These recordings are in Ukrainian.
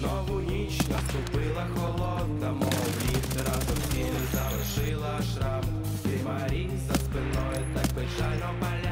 Знову ніч наступила холодна, мов лід разом сіли залишила шрам, Ти Марі за спиною так печально паля.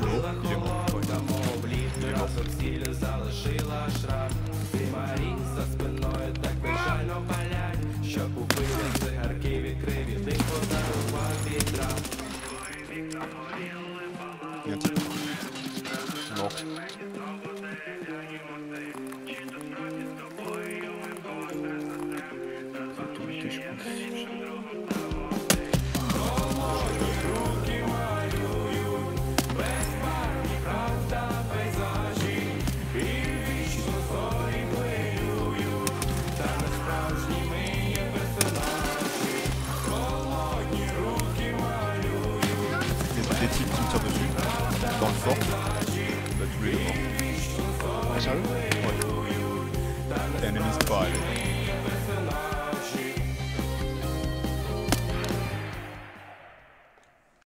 Холодна, мов лід разом сіль залишила шрам. Ти Марі за спиною так безжально палять, що купили цигарки відкрив Нет. Ног. Les, wrong. That's really. Sorry? What? Enemies divided.